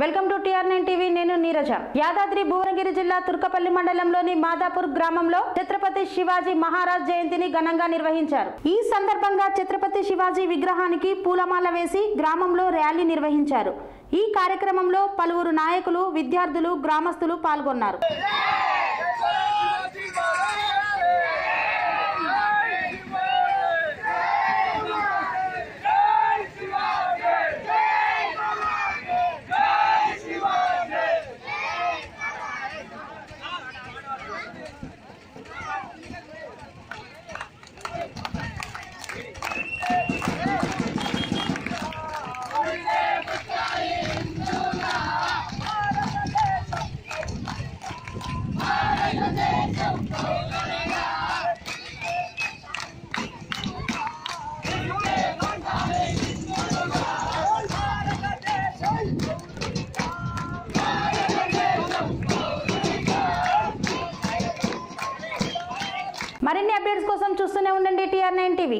Welcome to TR nine TV నేను నీరజ. యాదాద్రి భువనగిరి జిల్లా తుర్కపల్లి మండలంలోని మాదాపూర్ గ్రామంలో ఛత్రపతి శివాజీ మహారాజ్ జయంతిని ఘనంగా నిర్వహించారు. ఈ సందర్భంగా ఛత్రపతి శివాజీ విగ్రహానికి పూలమాల వేసి గ్రామంలో ర్యాలీ నిర్వహించారు. ఈ కార్యక్రమంలో పలువురు నాయకులు విద్యార్థులు గ్రామస్తులు పాల్గొన్నారు. మరిన్ని అప్డేట్స్ కోసం చూస్తూనే ఉండండి టీఆర్ నైన్ టీవీ.